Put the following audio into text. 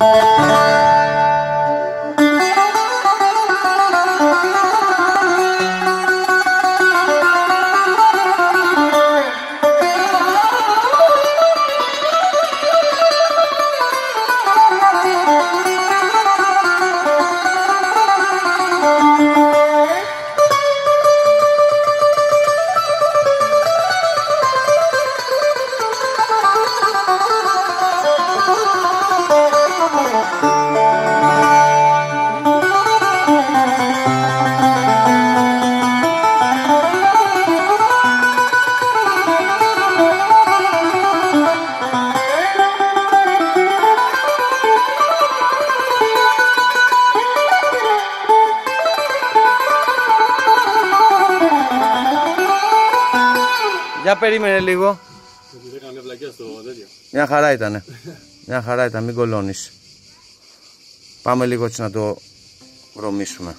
Música Για περίμενε λίγο. Έκανε βλακιά στο τέτοιο. Μια χαρά ήταν. Μια χαρά ήταν, μην κολώνεις. Πάμε λίγο έτσι να το βρωμίσουμε.